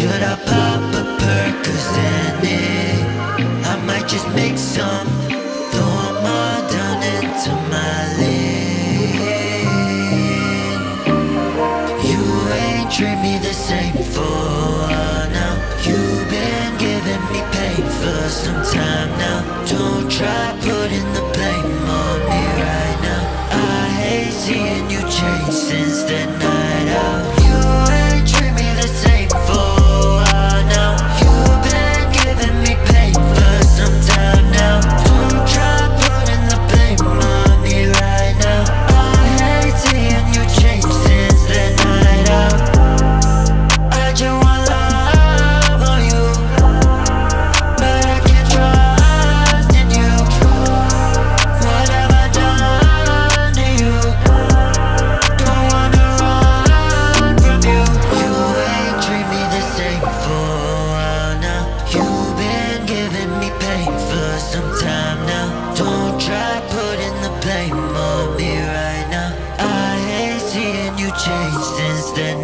Should I pop a perc or xanny? I might just make some. Throw 'em all down into my lean. You ain't treat me the same for now. You've been giving me pain for some time now. Don't try putting the blame Don't putting the blame on me right now? I hate seeing you change since the